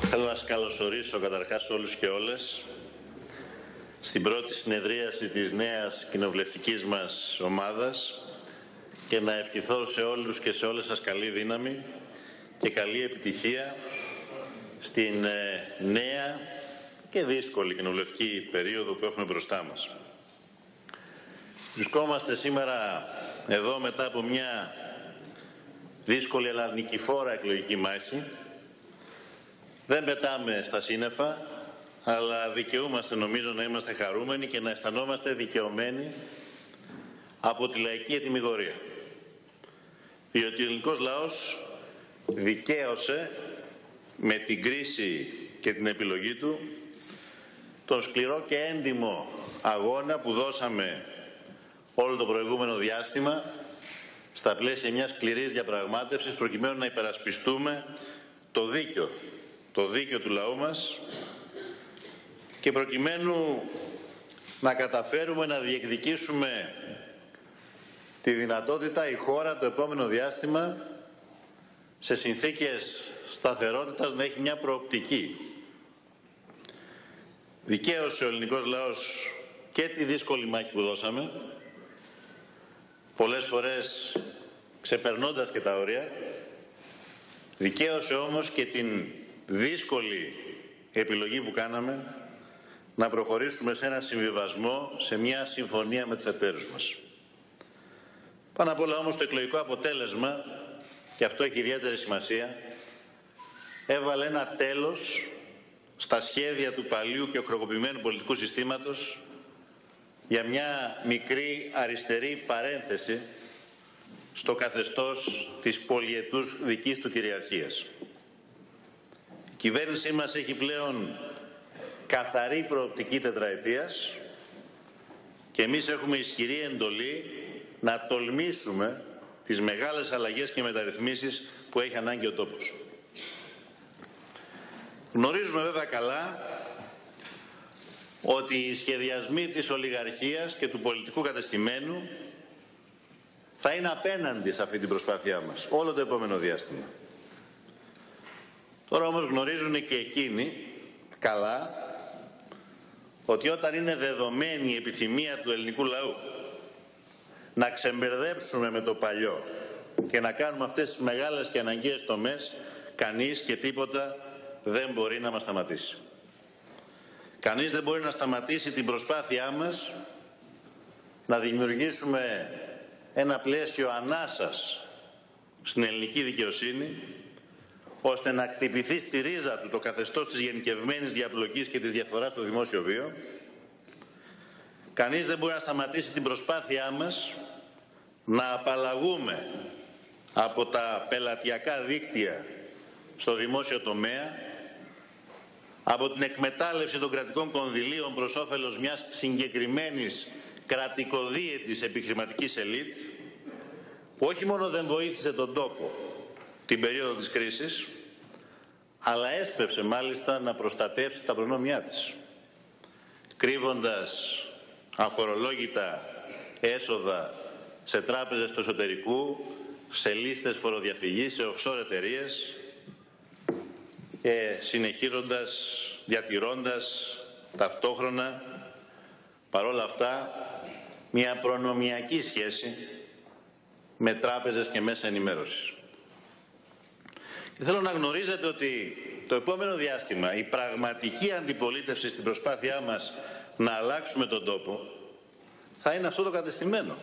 Θέλω να σας καλωσορίσω καταρχάς όλους και όλες στην πρώτη συνεδρίαση της νέας κοινοβουλευτικής μας ομάδας και να ευχηθώ σε όλους και σε όλες σας καλή δύναμη και καλή επιτυχία στην ε, νέα και δύσκολη κοινοβουλευτική περίοδο που έχουμε μπροστά μας. Βρισκόμαστε σήμερα εδώ μετά από μια δύσκολη αλλά νικηφόρα εκλογική μάχη. Δεν πετάμε στα σύννεφα, αλλά δικαιούμαστε νομίζω να είμαστε χαρούμενοι και να αισθανόμαστε δικαιωμένοι από τη λαϊκή ετοιμιγορία. Διότι ο ελληνικός λαός δικαίωσε με την κρίση και την επιλογή του τον σκληρό και έντιμο αγώνα που δώσαμε όλο το προηγούμενο διάστημα στα πλαίσια μιας σκληρής διαπραγμάτευσης προκειμένου να υπερασπιστούμε το δίκιο, το δίκιο του λαού μας και προκειμένου να καταφέρουμε να διεκδικήσουμε τη δυνατότητα η χώρα το επόμενο διάστημα σε συνθήκες σταθερότητας να έχει μια προοπτική. Δικαίωσε ο ελληνικός λαός και τη δύσκολη μάχη που δώσαμε, πολλές φορές ξεπερνώντας και τα όρια, δικαίωσε όμως και την δύσκολη επιλογή που κάναμε να προχωρήσουμε σε ένα συμβιβασμό, σε μια συμφωνία με τους εταίρους μας. Πάνω απ' όλα όμως το εκλογικό αποτέλεσμα, και αυτό έχει ιδιαίτερη σημασία, έβαλε ένα τέλος στα σχέδια του παλιού και οχροκοπημένου πολιτικού συστήματος για μια μικρή αριστερή παρένθεση στο καθεστώς της πολιετούς δικής του κυριαρχίας. Η κυβέρνησή μας έχει πλέον καθαρή προοπτική τετραετίας και εμείς έχουμε ισχυρή εντολή να τολμήσουμε τις μεγάλες αλλαγές και μεταρρυθμίσεις που έχει ανάγκη ο τόπος. Γνωρίζουμε βέβαια καλά ότι οι σχεδιασμοί της ολιγαρχίας και του πολιτικού κατεστημένου θα είναι απέναντι σε αυτή την προσπάθειά μας όλο το επόμενο διάστημα. Τώρα όμως γνωρίζουν και εκείνοι καλά ότι όταν είναι δεδομένη η επιθυμία του ελληνικού λαού να ξεμπερδέψουμε με το παλιό και να κάνουμε αυτές τις μεγάλες και αναγκαίες τομές, κανείς και τίποτα δεν μπορεί να μας σταματήσει. Κανείς δεν μπορεί να σταματήσει την προσπάθειά μας να δημιουργήσουμε ένα πλαίσιο ανάσας στην ελληνική δικαιοσύνη ώστε να κτυπηθεί στη ρίζα του το καθεστώς της γενικευμένης διαπλοκής και της διαφοράς στο δημόσιο βίο. Κανείς δεν μπορεί να σταματήσει την προσπάθειά μας να απαλλαγούμε από τα πελατειακά δίκτυα στο δημόσιο τομέα από την εκμετάλλευση των κρατικών κονδυλίων προς όφελος μιας συγκεκριμένης κρατικοδίαιτης επιχειρηματικής ελίτ που όχι μόνο δεν βοήθησε τον τόπο την περίοδο της κρίσης αλλά έσπευσε μάλιστα να προστατεύσει τα προνόμια της κρύβοντας αφορολόγητα έσοδα σε τράπεζες του εσωτερικού, σε λίστες φοροδιαφυγής, σε offshore εταιρείες και συνεχίζοντας, διατηρώντας ταυτόχρονα παρόλα αυτά μια προνομιακή σχέση με τράπεζες και μέσα ενημέρωσης. Και θέλω να γνωρίζετε ότι το επόμενο διάστημα η πραγματική αντιπολίτευση στην προσπάθειά μας να αλλάξουμε τον τόπο θα είναι αυτό το κατεστημένο.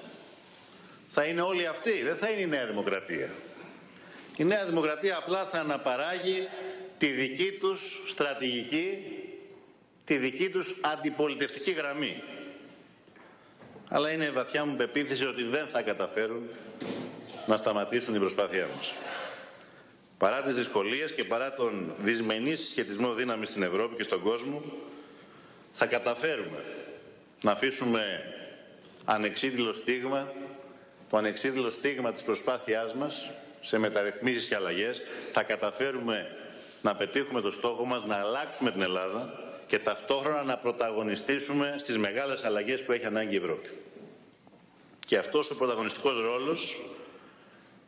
Θα είναι όλοι αυτοί, δεν θα είναι η Νέα Δημοκρατία. Η Νέα Δημοκρατία απλά θα αναπαράγει τη δική τους στρατηγική, τη δική τους αντιπολιτευτική γραμμή. Αλλά είναι βαθιά μου πεποίθηση ότι δεν θα καταφέρουν να σταματήσουν την προσπάθειά μας. Παρά τις δυσκολίες και παρά τον δυσμενή συσχετισμό δύναμης στην Ευρώπη και στον κόσμο, θα καταφέρουμε να αφήσουμε ανεξίδηλο στίγμα, το ανεξίδηλο στίγμα της προσπάθειάς μας σε μεταρρυθμίσεις και αλλαγές, θα καταφέρουμε να πετύχουμε το στόχο μας, να αλλάξουμε την Ελλάδα και ταυτόχρονα να πρωταγωνιστήσουμε στις μεγάλες αλλαγές που έχει ανάγκη η Ευρώπη. Και αυτός ο πρωταγωνιστικός ρόλος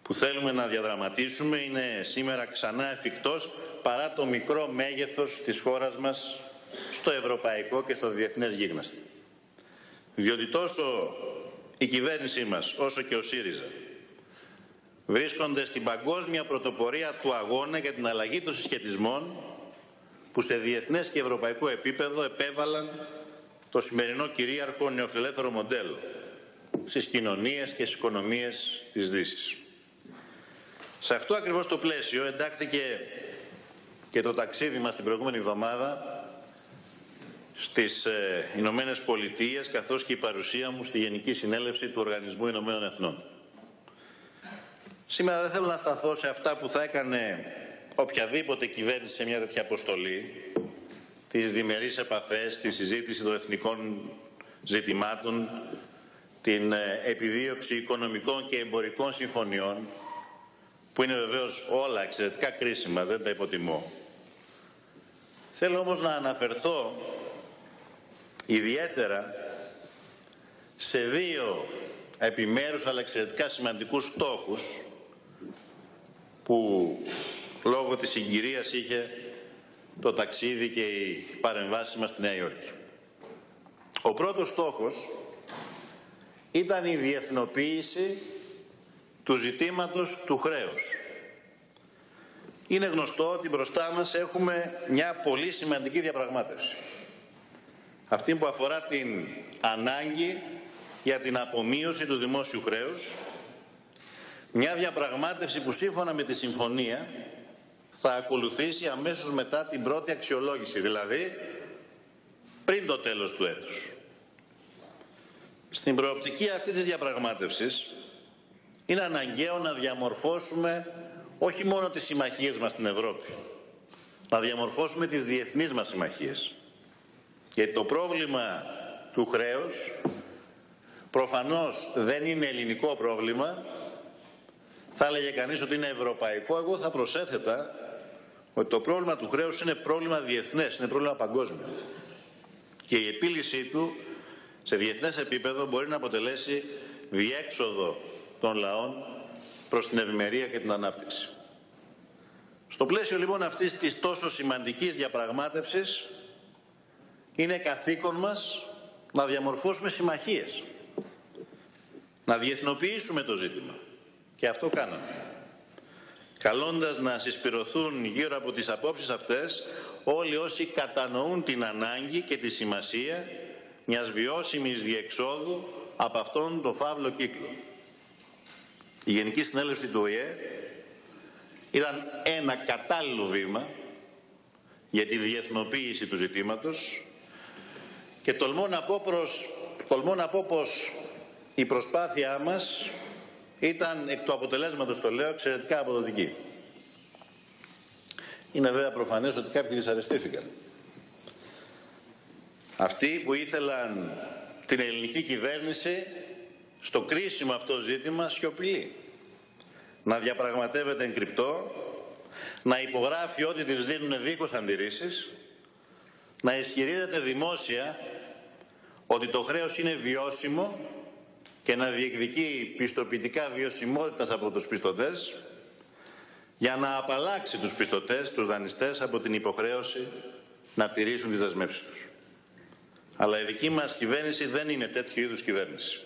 που θέλουμε να διαδραματίσουμε είναι σήμερα ξανά εφικτός παρά το μικρό μέγεθος της χώρας μας στο ευρωπαϊκό και στο διεθνές γίγναστη. Διότι τόσο η κυβέρνησή μας όσο και ο ΣΥΡΙΖΑ βρίσκονται στην παγκόσμια πρωτοπορία του αγώνα για την αλλαγή των συσχετισμών που σε διεθνές και ευρωπαϊκό επίπεδο επέβαλαν το σημερινό κυρίαρχο νεοφιλελεύθερο μοντέλο στις κοινωνίες και στις οικονομίες της Δύσης. Σε αυτό ακριβώς το πλαίσιο εντάχθηκε και το ταξίδι μας την προηγούμενη εβδομάδα στις ε, Ηνωμένες Πολιτείες καθώς και η παρουσία μου στη Γενική Συνέλευση του Οργανισμού Ηνωμένων Εθνών. Σήμερα δεν θέλω να σταθώ σε αυτά που θα έκανε οποιαδήποτε κυβέρνηση σε μια τέτοια αποστολή, τις διμερείς επαφές, τη συζήτηση των εθνικών ζητημάτων, την ε, επιδίωξη οικονομικών και εμπορικών συμφωνιών, που είναι βεβαίως όλα εξαιρετικά κρίσιμα, δεν τα υποτιμώ. Θέλω όμως να αναφερθώ ιδιαίτερα σε δύο επιμέρους αλλά εξαιρετικά σημαντικούς στόχους που λόγω της συγκυρίας είχε το ταξίδι και οι παρεμβάσεις μας στη Νέα Υόρκη. Ο πρώτος στόχος ήταν η διεθνοποίηση του ζητήματος του χρέους. Είναι γνωστό ότι μπροστά μας έχουμε μια πολύ σημαντική διαπραγμάτευση. Αυτή που αφορά την ανάγκη για την απομείωση του δημόσιου χρέους μια διαπραγμάτευση που σύμφωνα με τη συμφωνία θα ακολουθήσει αμέσως μετά την πρώτη αξιολόγηση, δηλαδή πριν το τέλος του έτους. Στην προοπτική αυτή της διαπραγμάτευσης είναι αναγκαίο να διαμορφώσουμε όχι μόνο τις συμμαχίες μας στην Ευρώπη, να διαμορφώσουμε τις διεθνείς μας συμμαχίες. Γιατί το πρόβλημα του χρέους προφανώς δεν είναι ελληνικό πρόβλημα, θα έλεγε κανείς ότι είναι ευρωπαϊκό, εγώ θα προσέθετα ότι το πρόβλημα του χρέους είναι πρόβλημα διεθνές, είναι πρόβλημα παγκόσμιο. Και η επίλυσή του σε διεθνές επίπεδο μπορεί να αποτελέσει διέξοδο των λαών προς την ευημερία και την ανάπτυξη. Στο πλαίσιο λοιπόν αυτής της τόσο σημαντικής διαπραγμάτευσης είναι καθήκον μας να διαμορφώσουμε συμμαχίες, να διεθνοποιήσουμε το ζήτημα. Και αυτό κάναμε. Καλώντας να συσπηρωθούν γύρω από τις απόψεις αυτές όλοι όσοι κατανοούν την ανάγκη και τη σημασία μιας βιώσιμης διεξόδου από αυτόν τον φαύλο κύκλο. Η Γενική Συνέλευση του ΟΗΕ ήταν ένα κατάλληλο βήμα για τη διεθνοποίηση του ζητήματος και τολμώ να πω, προς, τολμώ να πω πως η προσπάθειά μας ήταν εκ του αποτελέσματος, το λέω, εξαιρετικά αποδοτική. Είναι βέβαια προφανές ότι κάποιοι δυσαρεστήθηκαν. Αυτοί που ήθελαν την ελληνική κυβέρνηση στο κρίσιμο αυτό ζήτημα σιωπηλή. Να διαπραγματεύεται εν κρυπτό, να υπογράφει ό,τι της δίνουν δίχως αντιρρήσεις, να ισχυρίζεται δημόσια ότι το χρέος είναι βιώσιμο και να διεκδικεί πιστοποιητικά βιωσιμότητας από τους πιστωτές για να απαλλάξει τους πιστωτές, τους δανειστές από την υποχρέωση να τηρήσουν τις δεσμεύσεις τους. Αλλά η δική μας κυβέρνηση δεν είναι τέτοιου είδους κυβέρνηση.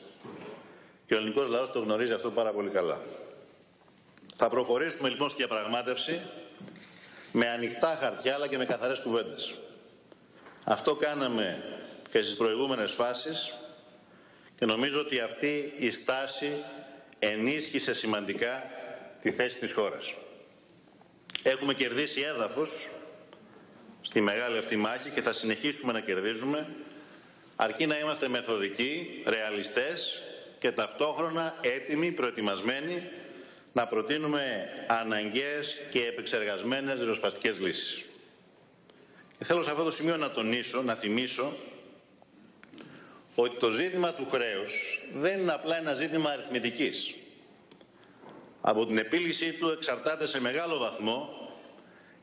Και ο ελληνικός λαός το γνωρίζει αυτό πάρα πολύ καλά. Θα προχωρήσουμε λοιπόν στη διαπραγμάτευση με ανοιχτά χαρτιά αλλά και με καθαρές κουβέντες. Αυτό κάναμε και στις προηγούμενες φάσεις και νομίζω ότι αυτή η στάση ενίσχυσε σημαντικά τη θέση της χώρας. Έχουμε κερδίσει έδαφος στη μεγάλη αυτή μάχη και θα συνεχίσουμε να κερδίζουμε αρκεί να είμαστε μεθοδικοί, ρεαλιστές και ταυτόχρονα έτοιμοι, προετοιμασμένοι να προτείνουμε αναγκαίες και επεξεργασμένες ριζοσπαστικές λύσεις. Και θέλω σε αυτό το σημείο να τονίσω, να θυμίσω ότι το ζήτημα του χρέους δεν είναι απλά ένα ζήτημα αριθμητικής. Από την επίλυσή του εξαρτάται σε μεγάλο βαθμό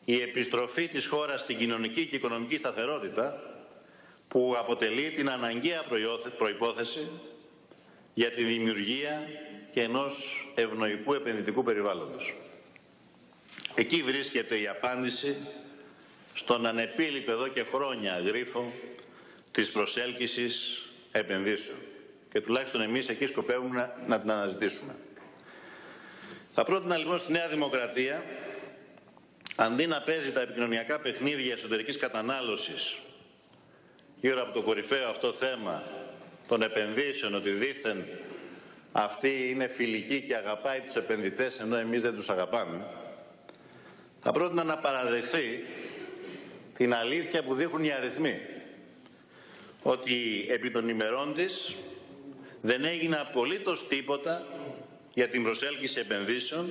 η επιστροφή της χώρας στην κοινωνική και οικονομική σταθερότητα που αποτελεί την αναγκαία προϋπόθεση για τη δημιουργία και ενός ευνοϊκού επενδυτικού περιβάλλοντος. Εκεί βρίσκεται η απάντηση στον ανεπίληπτο εδώ και χρόνια γρίφο της προσέλκυσης επενδύσεων. Και τουλάχιστον εμείς εκεί σκοπεύουμε να την αναζητήσουμε. Θα πρότεινα λοιπόν στη Νέα Δημοκρατία, αντί να παίζει τα επικοινωνιακά παιχνίδια εσωτερικής κατανάλωσης γύρω από το κορυφαίο αυτό θέμα των επενδύσεων, ότι δήθεν αυτή είναι φιλική και αγαπάει τους επενδυτές ενώ εμείς δεν τους αγαπάμε, θα πρότεινα να παραδεχθεί την αλήθεια που δείχνουν οι αριθμοί. Ότι επί των ημερών της δεν έγινε απολύτως τίποτα για την προσέλκυση επενδύσεων.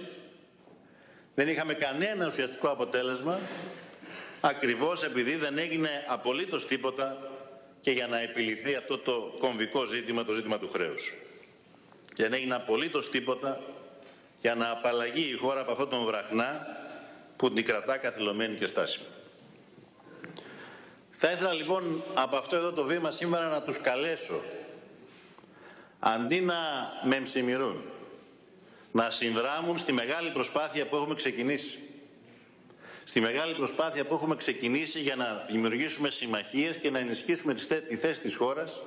Δεν είχαμε κανένα ουσιαστικό αποτέλεσμα ακριβώς επειδή δεν έγινε απολύτως τίποτα και για να επιληθεί αυτό το κομβικό ζήτημα, το ζήτημα του χρέους. Δεν έγινε απολύτως τίποτα για να απαλλαγεί η χώρα από αυτόν τον βραχνά που την κρατά καθυλωμένη και στάσιμη. Θα ήθελα λοιπόν από αυτό εδώ το βήμα σήμερα να τους καλέσω αντί να μεμψημυρούν, να συνδράμουν στη μεγάλη προσπάθεια που έχουμε ξεκινήσει. Στη μεγάλη προσπάθεια που έχουμε ξεκινήσει για να δημιουργήσουμε συμμαχίες και να ενισχύσουμε τη θέση της χώρας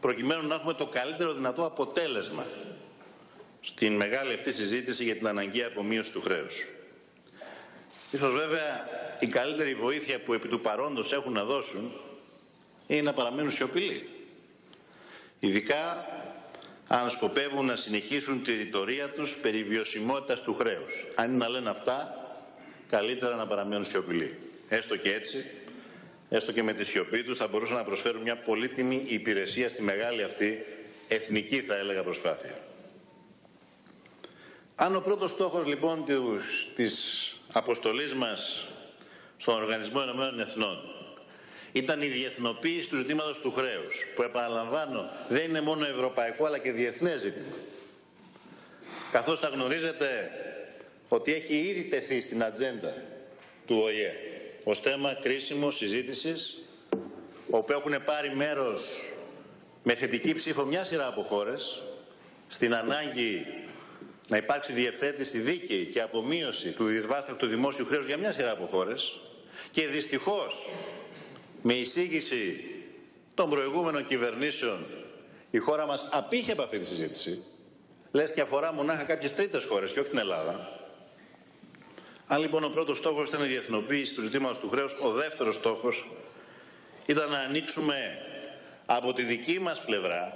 προκειμένου να έχουμε το καλύτερο δυνατό αποτέλεσμα στην μεγάλη αυτή συζήτηση για την αναγκαία απομείωση του χρέους. Ίσως βέβαια η καλύτερη βοήθεια που επί του παρόντος έχουν να δώσουν είναι να παραμένουν σιωπηλοί. Ειδικά αν σκοπεύουν να συνεχίσουν τη ρητορία τους περί βιωσιμότητας του χρέους. Αν είναι να λένε αυτά, καλύτερα να παραμένουν σιωπηλοί. Έστω και έτσι, έστω και με τη σιωπή τους θα μπορούσαν να προσφέρουν μια πολύτιμη υπηρεσία στη μεγάλη αυτή εθνική θα έλεγα προσπάθεια. Αν ο πρώτος στόχος λοιπόν της αποστολής μας στον Οργανισμό Ενωμένων Εθνών ήταν η διεθνοποίηση του ζητήματος του χρέους, που επαναλαμβάνω δεν είναι μόνο ευρωπαϊκό αλλά και διεθνές ζήτημα. Καθώς θα γνωρίζετε ότι έχει ήδη τεθεί στην ατζέντα του ΟΗΕ ως θέμα κρίσιμο συζήτησης, όπου έχουν πάρει μέρος με θετική ψήφο μια σειρά από χώρες, στην ανάγκη να υπάρξει διευθέτηση δίκαιη και απομείωση του του δημόσιου χρέους για μια σειρά από χώρες. Και δυστυχώς με εισήγηση των προηγούμενων κυβερνήσεων η χώρα μας απήχε από αυτή τη συζήτηση. Λες και αφορά μονάχα κάποιες τρίτες χώρες και όχι την Ελλάδα. Αν λοιπόν ο πρώτος στόχος ήταν η διεθνοποίηση του ζητήματος του χρέους ο δεύτερος στόχος ήταν να ανοίξουμε από τη δική μας πλευρά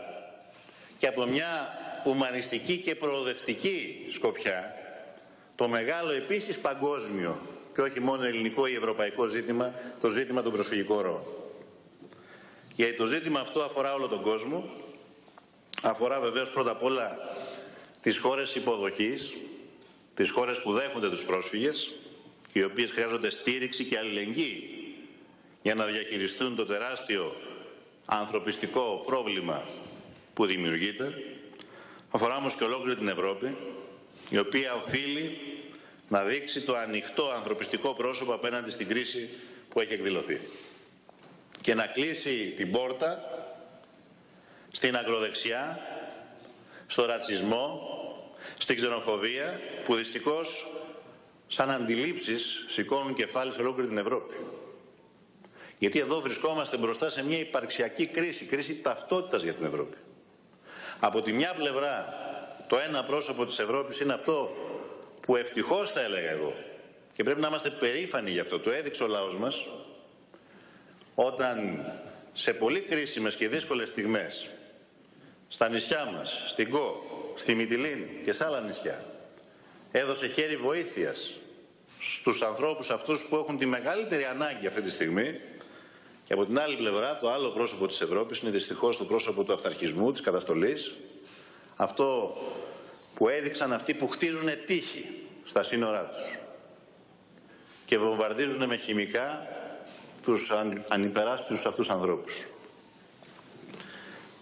και από μια ουμανιστική και προοδευτική σκοπιά το μεγάλο επίσης παγκόσμιο και όχι μόνο ελληνικό ή ευρωπαϊκό ζήτημα, το ζήτημα των προσφυγικών ροών. Γιατί το ζήτημα αυτό αφορά όλο τον κόσμο, αφορά βεβαίως πρώτα απ' όλα τις χώρες υποδοχής, τις χώρες που δέχονται τους πρόσφυγες και οι οποίες χρειάζονται στήριξη και αλληλεγγύη για να διαχειριστούν το τεράστιο ανθρωπιστικό πρόβλημα που δημιουργείται Αφορά όμως και ολόκληρη την Ευρώπη, η οποία οφείλει να δείξει το ανοιχτό ανθρωπιστικό πρόσωπο απέναντι στην κρίση που έχει εκδηλωθεί. Και να κλείσει την πόρτα στην ακροδεξιά, στο ρατσισμό, στην ξενοφοβία, που δυστυχώς σαν αντιλήψεις σηκώνουν κεφάλι σε ολόκληρη την Ευρώπη. Γιατί εδώ βρισκόμαστε μπροστά σε μια υπαρξιακή κρίση, κρίση ταυτότητας για την Ευρώπη. Από τη μια πλευρά το ένα πρόσωπο της Ευρώπης είναι αυτό που ευτυχώς θα έλεγα εγώ και πρέπει να είμαστε περήφανοι γι' αυτό, το έδειξε ο λαός μας όταν σε πολύ κρίσιμες και δύσκολες στιγμές στα νησιά μας, στην Κο, στη Μυτιλίνη και σε άλλα νησιά έδωσε χέρι βοήθειας στους ανθρώπους αυτούς που έχουν τη μεγαλύτερη ανάγκη αυτή τη στιγμή και από την άλλη πλευρά το άλλο πρόσωπο της Ευρώπης είναι δυστυχώς το πρόσωπο του αυταρχισμού, της καταστολής. Αυτό που έδειξαν αυτοί που χτίζουν τείχη στα σύνορά τους και βομβαρδίζουν με χημικά τους ανυπεράσπιτους αυτούς ανθρώπους.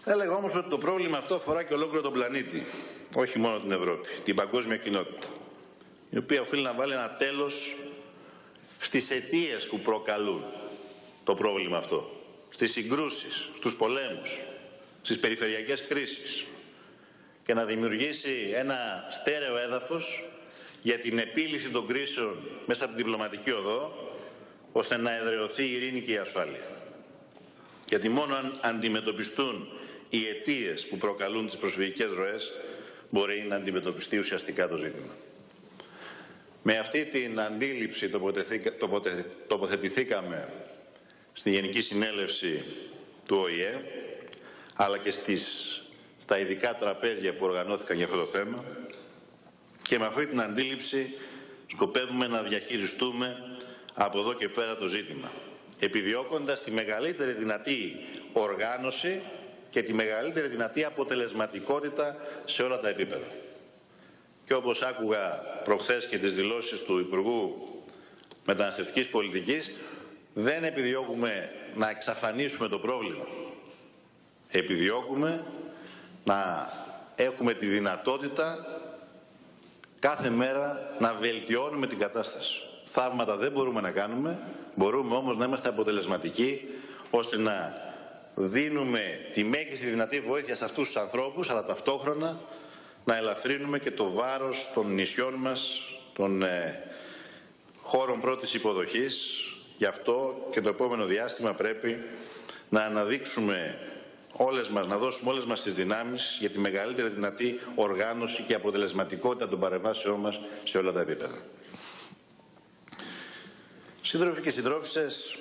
Έλεγα όμως ότι το πρόβλημα αυτό αφορά και ολόκληρο τον πλανήτη, όχι μόνο την Ευρώπη, την παγκόσμια κοινότητα, η οποία οφείλει να βάλει ένα τέλος στις αιτίες που προκαλούν το πρόβλημα αυτό. Στις συγκρούσεις, στους πολέμους, στις περιφερειακές κρίσεις. και να δημιουργήσει ένα στέρεο έδαφος για την επίλυση των κρίσεων μέσα από την διπλωματική οδό, ώστε να εδραιωθεί η ειρήνη και η ασφάλεια. Γιατί μόνο αν αντιμετωπιστούν οι αιτίες που προκαλούν τις προσφυγικές ροές, μπορεί να αντιμετωπιστεί ουσιαστικά το ζήτημα. Με αυτή την αντίληψη τοποθετηθήκαμε στη Γενική Συνέλευση του ΟΗΕ, αλλά και στις, στα ειδικά τραπέζια που οργανώθηκαν για αυτό το θέμα και με αυτή την αντίληψη σκοπεύουμε να διαχειριστούμε από εδώ και πέρα το ζήτημα, επιδιώκοντας τη μεγαλύτερη δυνατή οργάνωση και τη μεγαλύτερη δυνατή αποτελεσματικότητα σε όλα τα επίπεδα. Και όπως άκουγα προχθές και τις δηλώσεις του Υπουργού Μεταναστευτικής Πολιτικής, δεν επιδιώκουμε να εξαφανίσουμε το πρόβλημα. Επιδιώκουμε να έχουμε τη δυνατότητα κάθε μέρα να βελτιώνουμε την κατάσταση. Θαύματα δεν μπορούμε να κάνουμε, μπορούμε όμως να είμαστε αποτελεσματικοί ώστε να δίνουμε τη μέγιστη δυνατή βοήθεια σε αυτούς τους ανθρώπους, αλλά ταυτόχρονα να ελαφρύνουμε και το βάρος των νησιών μας, των ε, χώρων πρώτης υποδοχής. Γι' αυτό και το επόμενο διάστημα πρέπει να αναδείξουμε όλες μας, να δώσουμε όλες μας τις δυνάμεις για τη μεγαλύτερη δυνατή οργάνωση και αποτελεσματικότητα των παρεμβάσεών μας σε όλα τα επίπεδα. Σύντροφοι και συντρόφισσες,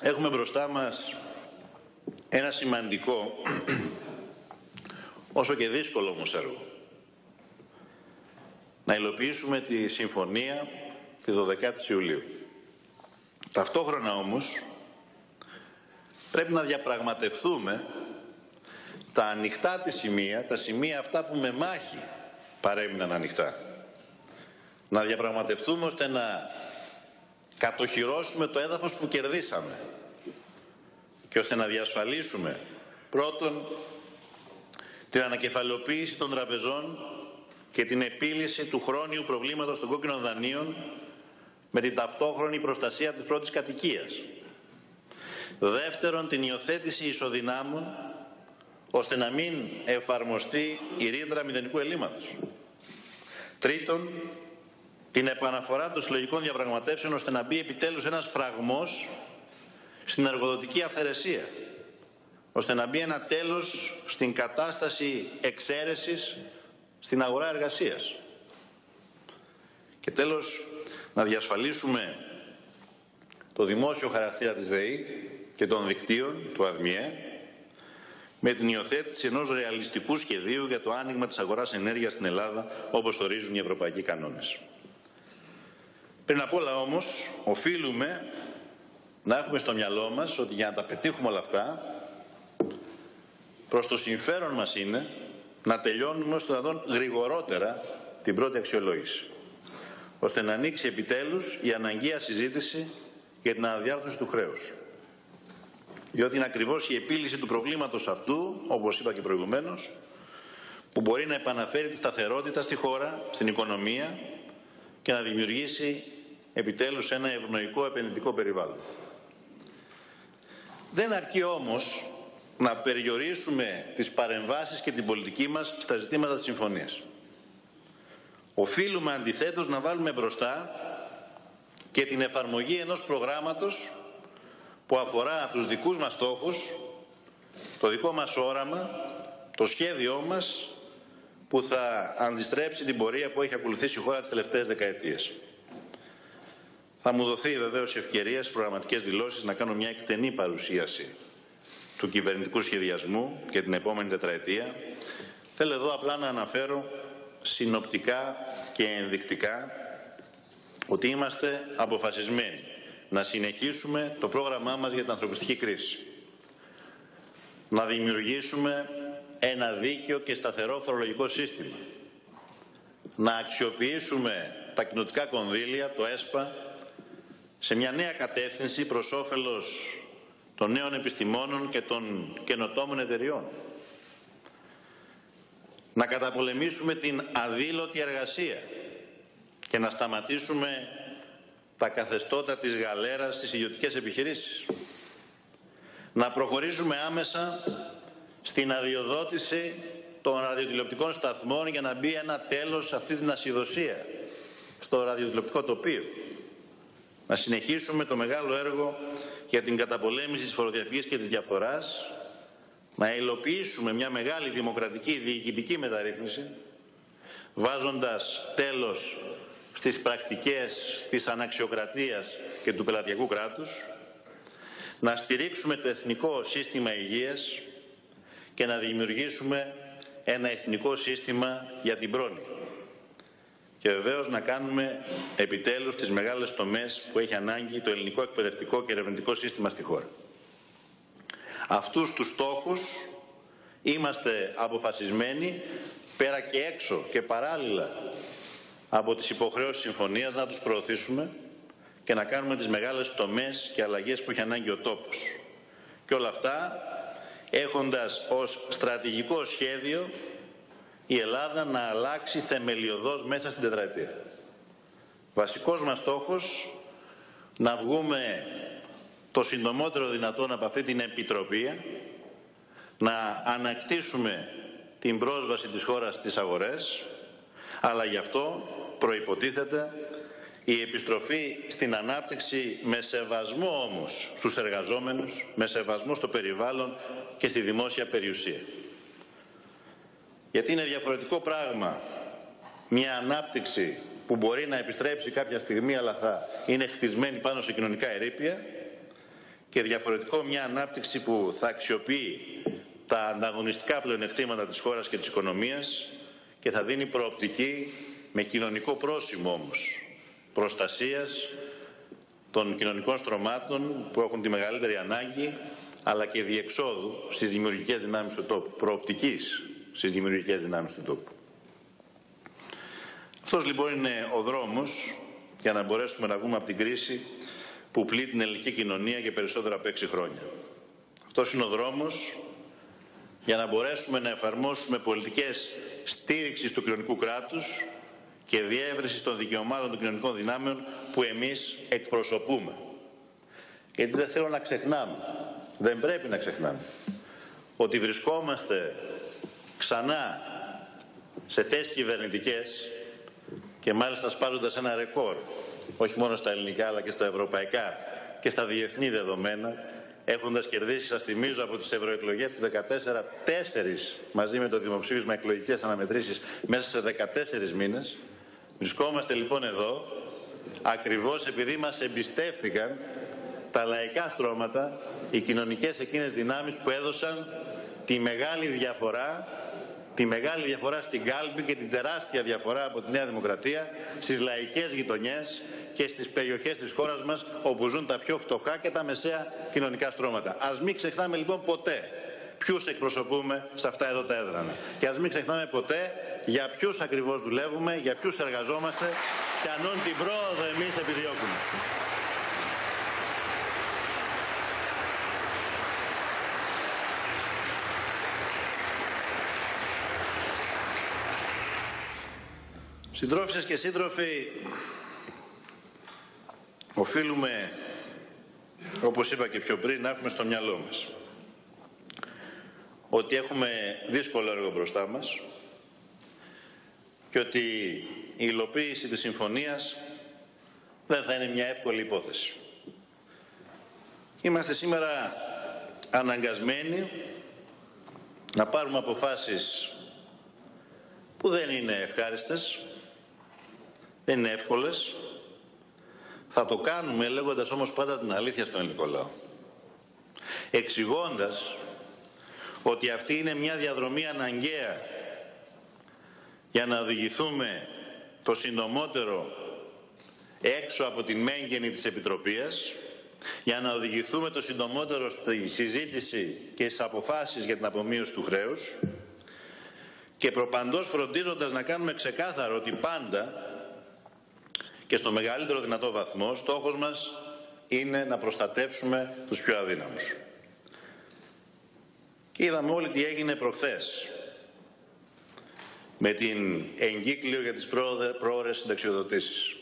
έχουμε μπροστά μας ένα σημαντικό όσο και δύσκολο όμως έργο. Να υλοποιήσουμε τη συμφωνία της 12ης Ιουλίου. Ταυτόχρονα όμως πρέπει να διαπραγματευτούμε τα ανοιχτά της σημεία, τα σημεία αυτά που με μάχη παρέμειναν ανοιχτά. Να διαπραγματευτούμε ώστε να κατοχυρώσουμε το έδαφος που κερδίσαμε και ώστε να διασφαλίσουμε πρώτον την ανακεφαλαιοποίηση των τραπεζών και την επίλυση του χρόνιου προβλήματος των κόκκινων δανείων με την ταυτόχρονη προστασία της πρώτης κατοικίας. Δεύτερον, την υιοθέτηση ισοδυνάμων ώστε να μην εφαρμοστεί η ρήτρα μηδενικού ελλείμματος. Τρίτον, την επαναφορά των συλλογικών διαπραγματεύσεων ώστε να μπει επιτέλους ένας φραγμός στην εργοδοτική αυθαιρεσία ώστε να μπει ένα τέλος στην κατάσταση εξαίρεσης στην αγορά εργασίας. Και τέλος, να διασφαλίσουμε το δημόσιο χαρακτήρα της ΔΕΗ και των δικτύων του ΑΔΜΙΕ με την υιοθέτηση ενός ρεαλιστικού σχεδίου για το άνοιγμα της αγοράς ενέργειας στην Ελλάδα όπως ορίζουν οι ευρωπαϊκοί κανόνες. Πριν απ' όλα όμως οφείλουμε να έχουμε στο μυαλό μας ότι για να τα πετύχουμε όλα αυτά Προς το συμφέρον μας είναι να τελειώνουμε όσο δυνατόν γρηγορότερα την πρώτη αξιολόγηση, ώστε να ανοίξει επιτέλους η αναγκαία συζήτηση για την αναδιάρθρωση του χρέους. Διότι είναι ακριβώς η επίλυση του προβλήματος αυτού, όπως είπα και προηγουμένως, που μπορεί να επαναφέρει τη σταθερότητα στη χώρα, στην οικονομία και να δημιουργήσει επιτέλους ένα ευνοϊκό επενδυτικό περιβάλλον. Δεν αρκεί όμως να περιορίσουμε τις παρεμβάσεις και την πολιτική μας στα ζητήματα της συμφωνίας. Οφείλουμε αντιθέτως να βάλουμε μπροστά και την εφαρμογή ενός προγράμματος που αφορά τους δικούς μας στόχους, το δικό μας όραμα, το σχέδιό μας που θα αντιστρέψει την πορεία που έχει ακολουθήσει η χώρα τις τελευταίες δεκαετίες. Θα μου δοθεί βεβαίως ευκαιρία στις προγραμματικές δηλώσεις να κάνω μια εκτενή παρουσίαση του κυβερνητικού σχεδιασμού και την επόμενη τετραετία, θέλω εδώ απλά να αναφέρω συνοπτικά και ενδεικτικά ότι είμαστε αποφασισμένοι να συνεχίσουμε το πρόγραμμά μας για την ανθρωπιστική κρίση. Να δημιουργήσουμε ένα δίκαιο και σταθερό φορολογικό σύστημα. Να αξιοποιήσουμε τα κοινωτικά κονδύλια, το ΕΣΠΑ, σε μια νέα κατεύθυνση προς όφελος των νέων επιστημόνων και των καινοτόμων εταιριών. Να καταπολεμήσουμε την αδήλωτη εργασία και να σταματήσουμε τα καθεστώτα της γαλέρας στις ιδιωτικές επιχειρήσεις. Να προχωρήσουμε άμεσα στην αδειοδότηση των ραδιοτηλεοπτικών σταθμών για να μπει ένα τέλος σε αυτή την ασυδοσία στο ραδιοτηλεοπτικό τοπίο. Να συνεχίσουμε το μεγάλο έργο για την καταπολέμηση της φοροδιαφυγής και της διαφθοράς, να υλοποιήσουμε μια μεγάλη δημοκρατική διοικητική μεταρρύθμιση, βάζοντας τέλος στις πρακτικές της αναξιοκρατίας και του πελατειακού κράτους, να στηρίξουμε το εθνικό σύστημα υγείας και να δημιουργήσουμε ένα εθνικό σύστημα για την πρόνοια. Και βεβαίως να κάνουμε επιτέλους τις μεγάλες τομές που έχει ανάγκη το ελληνικό εκπαιδευτικό και ερευνητικό σύστημα στη χώρα. Αυτούς τους στόχους είμαστε αποφασισμένοι πέρα και έξω και παράλληλα από τις υποχρεώσεις συμφωνίας να τους προωθήσουμε και να κάνουμε τις μεγάλες τομές και αλλαγές που έχει ανάγκη ο τόπος. Και όλα αυτά έχοντας ως στρατηγικό σχέδιο η Ελλάδα να αλλάξει θεμελιωδώς μέσα στην τετραετία. Βασικός μας στόχος να βγούμε το συντομότερο δυνατόν από αυτή την επιτροπή, να ανακτήσουμε την πρόσβαση της χώρας στις αγορές, αλλά γι' αυτό προϋποτίθεται η επιστροφή στην ανάπτυξη με σεβασμό όμως στους εργαζόμενους, με σεβασμό στο περιβάλλον και στη δημόσια περιουσία. Γιατί είναι διαφορετικό πράγμα μια ανάπτυξη που μπορεί να επιστρέψει κάποια στιγμή αλλά θα είναι χτισμένη πάνω σε κοινωνικά ερήπια και διαφορετικό μια ανάπτυξη που θα αξιοποιεί τα ανταγωνιστικά πλεονεκτήματα της χώρας και της οικονομίας και θα δίνει προοπτική με κοινωνικό πρόσημο όμως προστασίας των κοινωνικών στρωμάτων που έχουν τη μεγαλύτερη ανάγκη αλλά και διεξόδου στις δημιουργικές δυνάμεις του τόπου, προοπτικής στις δημιουργικές δυνάμεις του τόπου. Αυτός λοιπόν είναι ο δρόμος για να μπορέσουμε να βγούμε από την κρίση που πλήττει την ελληνική κοινωνία για περισσότερα από έξι χρόνια. Αυτός είναι ο δρόμος για να μπορέσουμε να εφαρμόσουμε πολιτικές στήριξης του κοινωνικού κράτους και διεύρυνσης των δικαιωμάτων των κοινωνικών δυνάμεων που εμείς εκπροσωπούμε. Γιατί δεν θέλω να ξεχνάμε, δεν πρέπει να ξεχνάμε, ότι βρισκόμαστε ξανά σε θέσεις κυβερνητικές και μάλιστα σπάζοντας ένα ρεκόρ, όχι μόνο στα ελληνικά αλλά και στα ευρωπαϊκά και στα διεθνή δεδομένα, έχοντας κερδίσει, σας θυμίζω, από τις ευρωεκλογές του 2014, τέσσερις μαζί με το δημοψήφισμα εκλογικές αναμετρήσεις μέσα σε 14 μήνες, Βρισκόμαστε λοιπόν εδώ ακριβώς επειδή μας εμπιστεύτηκαν τα λαϊκά στρώματα, οι κοινωνικές εκείνες δυνάμεις που έδωσαν τη μεγάλη διαφορά τη μεγάλη διαφορά στην κάλπη και την τεράστια διαφορά από τη Νέα Δημοκρατία στις λαϊκές γειτονιές και στις περιοχές της χώρας μας όπου ζουν τα πιο φτωχά και τα μεσαία κοινωνικά στρώματα. Ας μην ξεχνάμε λοιπόν ποτέ ποιους εκπροσωπούμε σε αυτά εδώ τα έδρανα. Και ας μην ξεχνάμε ποτέ για ποιους ακριβώς δουλεύουμε, για ποιους εργαζόμαστε και αν την πρόοδο εμείς επιδιώκουμε. Συντρόφισσες και σύντροφοι, οφείλουμε, όπως είπα και πιο πριν, να έχουμε στο μυαλό μας ότι έχουμε δύσκολο έργο μπροστά μας, και ότι η υλοποίηση της συμφωνίας δεν θα είναι μια εύκολη υπόθεση. Είμαστε σήμερα αναγκασμένοι να πάρουμε αποφάσεις που δεν είναι ευχάριστες, δεν είναι εύκολες. Θα το κάνουμε λέγοντας όμως πάντα την αλήθεια στον ελληνικό λαό. Εξηγώντας ότι αυτή είναι μια διαδρομή αναγκαία για να οδηγηθούμε το συντομότερο έξω από την μέγενη της Επιτροπής, για να οδηγηθούμε το συντομότερο στη συζήτηση και στις αποφάσεις για την απομείωση του χρέους και προπαντός φροντίζοντας να κάνουμε ξεκάθαρο ότι πάντα και στο μεγαλύτερο δυνατό βαθμό στόχος μας είναι να προστατεύσουμε τους πιο αδύναμους. Και είδαμε όλοι τι έγινε προχθές με την εγκύκλιο για τις πρόορες συνταξιοδοτήσεις.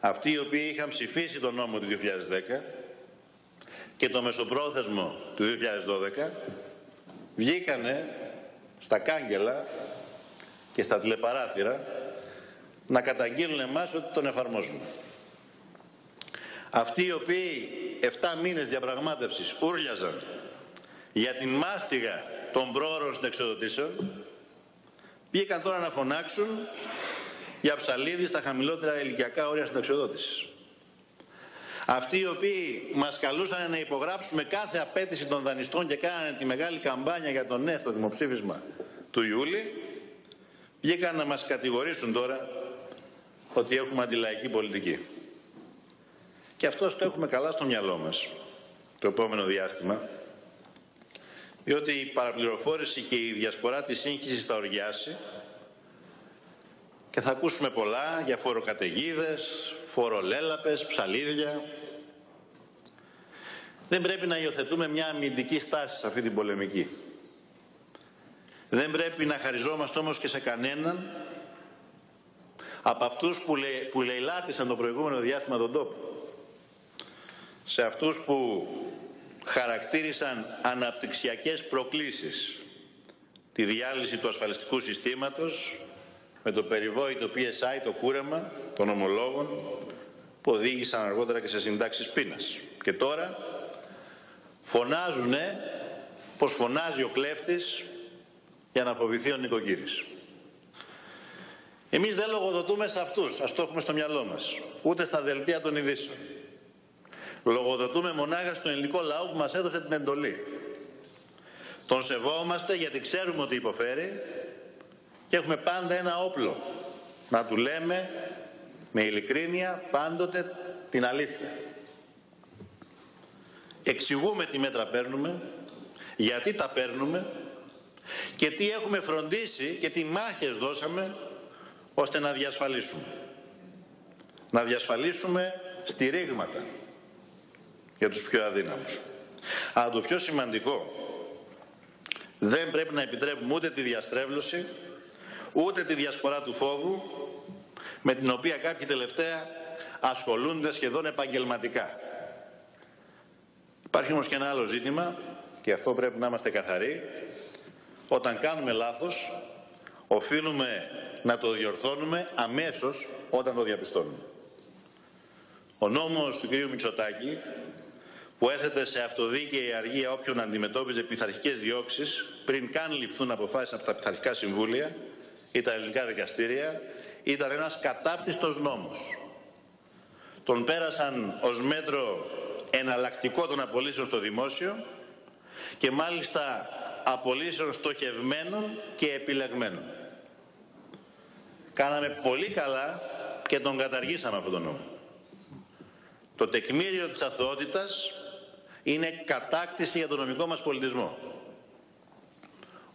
Αυτοί οι οποίοι είχαν ψηφίσει τον νόμο του 2010 και το μεσοπρόθεσμο του 2012 βγήκανε στα κάγκελα και στα τηλεπαράθυρα να καταγγείλουν εμάς ότι τον εφαρμόζουμε. Αυτοί οι οποίοι 7 μήνες διαπραγμάτευσης ούρλιαζαν για την μάστιγα των πρόωρων συνταξιοδοτήσεων, βγήκαν τώρα να φωνάξουν για ψαλίδι στα χαμηλότερα ηλικιακά όρια συνταξιοδότησης. Αυτοί οι οποίοι μας καλούσαν να υπογράψουμε κάθε απέτηση των δανειστών και κάνανε τη μεγάλη καμπάνια για τον ναι στο δημοψήφισμα του Ιούλη, βγήκαν να μας κατηγορήσουν τώρα ότι έχουμε αντιλαϊκή πολιτική. Και αυτός το έχουμε καλά στο μυαλό μας το επόμενο διάστημα, διότι η παραπληροφόρηση και η διασπορά της σύγχυσης θα οργιάσει και θα ακούσουμε πολλά για φοροκαταιγίδες, φορολέλαπες, ψαλίδια. Δεν πρέπει να υιοθετούμε μια αμυντική στάση σε αυτή την πολεμική. Δεν πρέπει να χαριζόμαστε όμως και σε κανέναν από αυτούς που, λε, που λαιλάτισαν το προηγούμενο διάστημα τον τόπο. Σε αυτούς που χαρακτήρισαν αναπτυξιακές προκλήσεις τη διάλυση του ασφαλιστικού συστήματος με το περιβόητο PSI, το κούρεμα των ομολόγων που οδήγησαν αργότερα και σε συντάξεις πείνας. Και τώρα φωνάζουνε πως φωνάζει ο κλέφτης για να φοβηθεί ο νοικοκύρης. Εμείς δεν λογοδοτούμε σε αυτούς, ας το έχουμε στο μυαλό μας, ούτε στα δελτία των ειδήσεων. Λογοδοτούμε μονάχα στον ελληνικό λαό που μας έδωσε την εντολή. Τον σεβόμαστε γιατί ξέρουμε ότι υποφέρει και έχουμε πάντα ένα όπλο να του λέμε με ειλικρίνεια πάντοτε την αλήθεια. Εξηγούμε τι μέτρα παίρνουμε, γιατί τα παίρνουμε και τι έχουμε φροντίσει και τι μάχες δώσαμε ώστε να διασφαλίσουμε. Να διασφαλίσουμε στηρίγματα για τους πιο αδύναμους. Αλλά το πιο σημαντικό, δεν πρέπει να επιτρέπουμε ούτε τη διαστρέβλωση, ούτε τη διασπορά του φόβου, με την οποία κάποιοι τελευταία ασχολούνται σχεδόν επαγγελματικά. Υπάρχει όμως και ένα άλλο ζήτημα, και αυτό πρέπει να είμαστε καθαροί, όταν κάνουμε λάθος, οφείλουμε να το διορθώνουμε αμέσως όταν το διαπιστώνουμε. Ο νόμος του κ. Μητσοτάκη που έθετε σε αυτοδίκαιη αργία όποιον αντιμετώπιζε πειθαρχικές διώξεις πριν καν ληφθούν αποφάσεις από τα πειθαρχικά συμβούλια ή τα ελληνικά δικαστήρια ήταν ένας κατάπτυστος νόμος. Τον πέρασαν ως μέτρο εναλλακτικό των απολύσεων στο δημόσιο και μάλιστα απολύσεων στοχευμένων και επιλεγμένων. Κάναμε πολύ καλά και τον καταργήσαμε από τον νόμο. Το τεκμήριο της αθωότητας είναι κατάκτηση για τον νομικό μας πολιτισμό.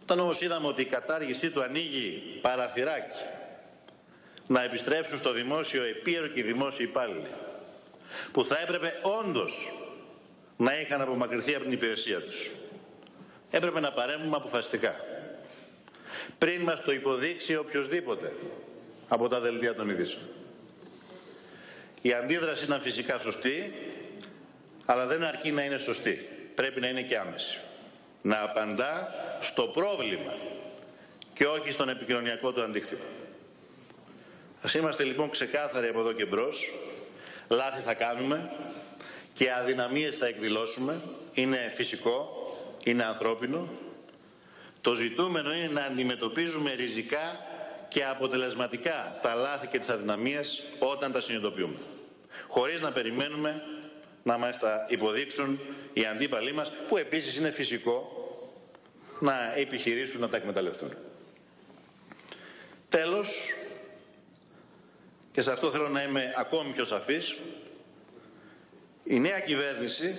Όταν όμως είδαμε ότι η κατάργησή του ανοίγει παραθυράκι να επιστρέψουν στο δημόσιο επίερο και οι δημόσιοι υπάλληλοι που θα έπρεπε όντως να είχαν απομακρυνθεί από την υπηρεσία τους. Έπρεπε να παρέμβουμε αποφασιστικά. Πριν μας το υποδείξει οποιοδήποτε από τα δελτία των ειδήσεων. Η αντίδραση ήταν φυσικά σωστή, αλλά δεν αρκεί να είναι σωστή. Πρέπει να είναι και άμεση. Να απαντά στο πρόβλημα και όχι στον επικοινωνιακό του αντίκτυπο. Ας είμαστε λοιπόν ξεκάθαροι από εδώ και μπρος. Λάθη θα κάνουμε και αδυναμίες θα εκδηλώσουμε. Είναι φυσικό, είναι ανθρώπινο. Το ζητούμενο είναι να αντιμετωπίζουμε ριζικά και αποτελεσματικά τα λάθη και τις αδυναμίες όταν τα συνειδητοποιούμε. Χωρίς να περιμένουμε να μας τα υποδείξουν οι αντίπαλοι μας, που επίσης είναι φυσικό να επιχειρήσουν να τα εκμεταλλευτούν. Τέλος, και σε αυτό θέλω να είμαι ακόμη πιο σαφής, η νέα κυβέρνηση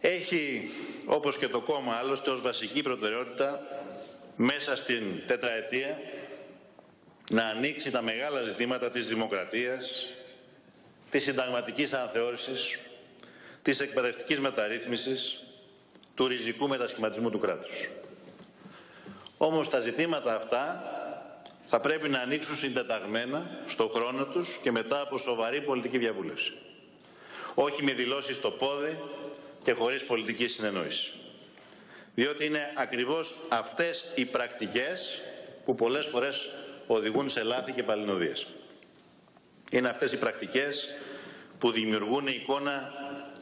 έχει, όπως και το κόμμα άλλωστε, ως βασική προτεραιότητα μέσα στην τετραετία να ανοίξει τα μεγάλα ζητήματα της δημοκρατίας, της συνταγματικής αναθεώρησης, της εκπαιδευτικής μεταρρύθμισης, του ριζικού μετασχηματισμού του κράτους. Όμως τα ζητήματα αυτά θα πρέπει να ανοίξουν συντεταγμένα στο χρόνο τους και μετά από σοβαρή πολιτική διαβούλευση. Όχι με δηλώσεις στο πόδι και χωρίς πολιτική συνεννόηση. Διότι είναι ακριβώς αυτές οι πρακτικές που πολλές φορές οδηγούν σε λάθη και παλινοδίες. Είναι αυτές οι πρακτικές που δημιουργούν εικόνα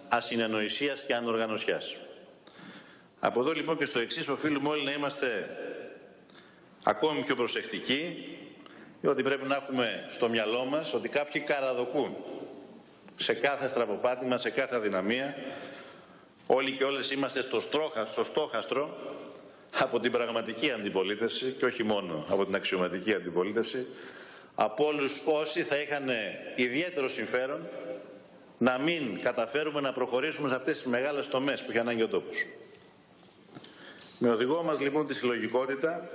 ασυνεννοησίας και ανοργανωσιάς. Από εδώ λοιπόν και στο εξής οφείλουμε όλοι να είμαστε ακόμη πιο προσεκτικοί διότι πρέπει να έχουμε στο μυαλό μας ότι κάποιοι καραδοκούν σε κάθε στραβοπάτημα, σε κάθε αδυναμία. Όλοι και όλες είμαστε στο, στρόχα, στο στόχαστρο από την πραγματική αντιπολίτευση και όχι μόνο από την αξιωματική αντιπολίτευση από όλους όσοι θα είχαν ιδιαίτερο συμφέρον να μην καταφέρουμε να προχωρήσουμε σε αυτές τις μεγάλες τομές που έχει ανάγκη ο τόπος. Με οδηγό μας λοιπόν τη συλλογικότητα,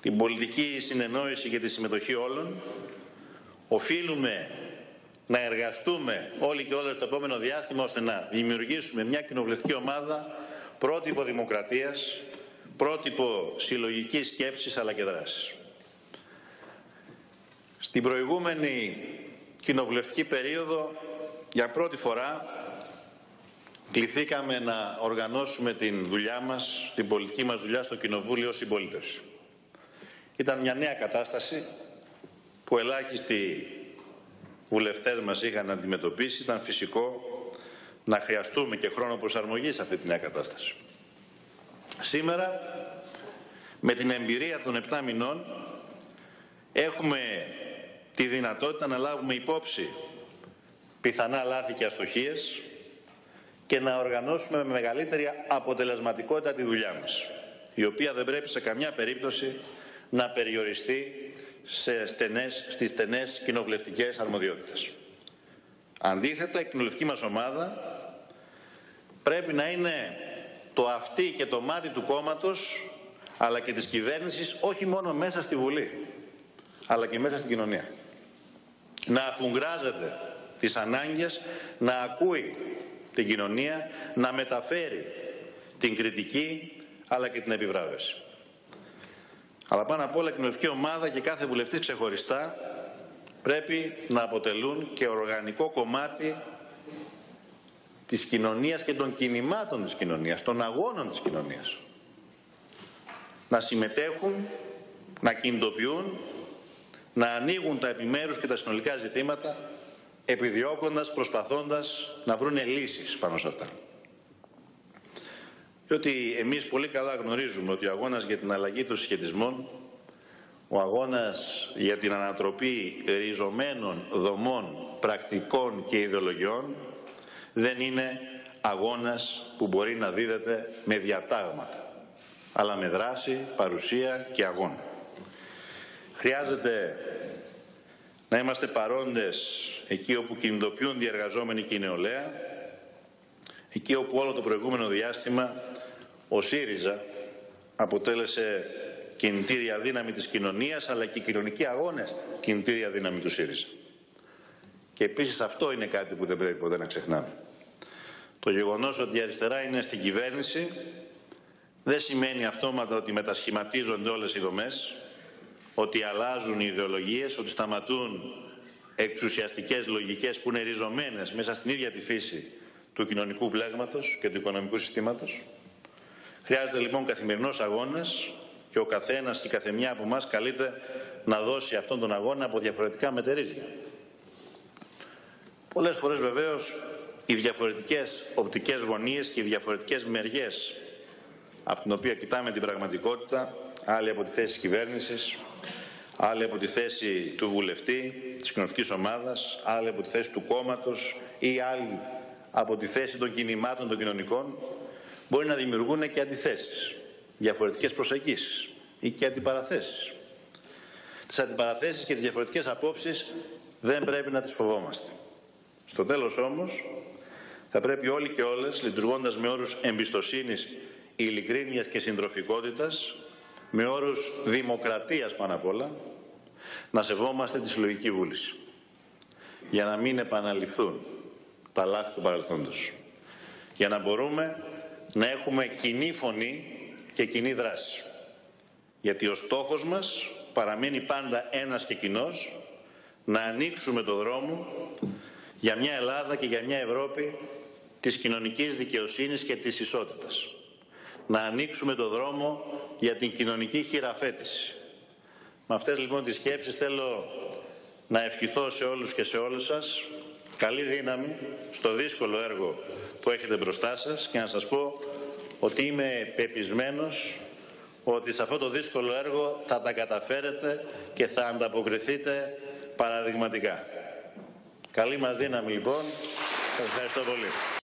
την πολιτική συνεννόηση και τη συμμετοχή όλων, οφείλουμε να εργαστούμε όλοι και όλες το επόμενο διάστημα ώστε να δημιουργήσουμε μια κοινοβουλευτική ομάδα πρότυπο δημοκρατίας, πρότυπο συλλογικής σκέψης αλλά και δράσης. Στην προηγούμενη κοινοβουλευτική περίοδο για πρώτη φορά κληθήκαμε να οργανώσουμε την δουλειά μας, την πολιτική μας δουλειά στο Κοινοβούλιο συμπολίτευσης. Ήταν μια νέα κατάσταση που ελάχιστοι βουλευτές μας είχαν αντιμετωπίσει. Ήταν φυσικό να χρειαστούμε και χρόνο προσαρμογής σε αυτή τη νέα κατάσταση. Σήμερα, με την εμπειρία των 7 μηνών, έχουμε τη δυνατότητα να λάβουμε υπόψη πιθανά λάθη και αστοχίες και να οργανώσουμε με μεγαλύτερη αποτελεσματικότητα τη δουλειά μας, η οποία δεν πρέπει σε καμιά περίπτωση να περιοριστεί σε στενές, στις στενές κοινοβουλευτικές αρμοδιότητες. Αντίθετα, η κοινοβουλευτική μας ομάδα πρέπει να είναι το αυτί και το μάτι του κόμματος αλλά και της κυβέρνησης όχι μόνο μέσα στη Βουλή αλλά και μέσα στην κοινωνία. Να αφουγκράζεται τις ανάγκες, να ακούει την κοινωνία, να μεταφέρει την κριτική αλλά και την επιβράβευση. Αλλά πάνω απ' όλα η κοινωνική ομάδα και κάθε βουλευτής ξεχωριστά πρέπει να αποτελούν και οργανικό κομμάτι της κοινωνίας και των κινημάτων της κοινωνίας, των αγώνων της κοινωνίας. Να συμμετέχουν, να κινητοποιούν, να ανοίγουν τα επιμέρους και τα συνολικά ζητήματα, επιδιώκοντας, προσπαθώντας να βρουν λύσεις πάνω σε αυτά. Διότι εμείς πολύ καλά γνωρίζουμε ότι ο αγώνας για την αλλαγή των συσχετισμών, ο αγώνας για την ανατροπή ριζωμένων δομών, πρακτικών και ιδεολογιών, δεν είναι αγώνας που μπορεί να δίδεται με διατάγματα, αλλά με δράση, παρουσία και αγώνα. Χρειάζεται να είμαστε παρόντες εκεί όπου κινητοποιούν διεργαζόμενοι και η νεολαία, εκεί όπου όλο το προηγούμενο διάστημα ο ΣΥΡΙΖΑ αποτέλεσε κινητήρια δύναμη της κοινωνίας, αλλά και οι κοινωνικοί αγώνες κινητήρια δύναμη του ΣΥΡΙΖΑ. Και επίσης αυτό είναι κάτι που δεν πρέπει ποτέ να ξεχνάμε. Το γεγονός ότι η αριστερά είναι στην κυβέρνηση δεν σημαίνει αυτόματα ότι μετασχηματίζονται όλες οι δομές, ότι αλλάζουν οι ιδεολογίες, ότι σταματούν εξουσιαστικές λογικές που είναι ριζωμένες μέσα στην ίδια τη φύση του κοινωνικού πλέγματος και του οικονομικού συστήματος. Χρειάζεται λοιπόν καθημερινός αγώνας και ο καθένας και η καθεμιά από εμάς καλείται να δώσει αυτόν τον αγώνα από διαφορετικά μετερίζια. Πολλές φορές βεβαίως οι διαφορετικές οπτικές γωνίες και οι διαφορετικές μεριές από την οποία κοιτάμε την πραγματικότητα, άλλοι από τη θέση της κυβέρνησης, άλλοι από τη θέση του βουλευτή, της κοινωνικής ομάδας, άλλοι από τη θέση του κόμματος ή άλλοι από τη θέση των κινημάτων των κοινωνικών, μπορεί να δημιουργούν και αντιθέσεις, διαφορετικές προσεγγίσεις ή και αντιπαραθέσεις. Τις αντιπαραθέσεις και τις διαφορετικές απόψεις δεν πρέπει να τις φοβόμαστε. Στο τέλος όμως θα πρέπει όλοι και όλες, λειτουργώντας με όρους εμπιστοσύνης, ειλικρίνειας και συντροφικότητας, με όρους δημοκρατίας πάνω απ' όλα, να σεβόμαστε τη συλλογική βούληση. Για να μην επαναληφθούν τα λάθη του παρελθόντος. Για να μπορούμε να έχουμε κοινή φωνή και κοινή δράση. Γιατί ο στόχος μας παραμένει πάντα ένας και κοινός, να ανοίξουμε το δρόμο για μια Ελλάδα και για μια Ευρώπη της κοινωνικής δικαιοσύνης και της ισότητας. να ανοίξουμε το δρόμο για την κοινωνική χειραφέτηση. Με αυτές λοιπόν τις σκέψεις θέλω να ευχηθώ σε όλους και σε όλες σας καλή δύναμη στο δύσκολο έργο που έχετε μπροστά σας και να σας πω ότι είμαι πεπισμένος ότι σε αυτό το δύσκολο έργο θα τα καταφέρετε και θα ανταποκριθείτε παραδειγματικά. Καλή μας δύναμη λοιπόν. Σας ευχαριστώ πολύ.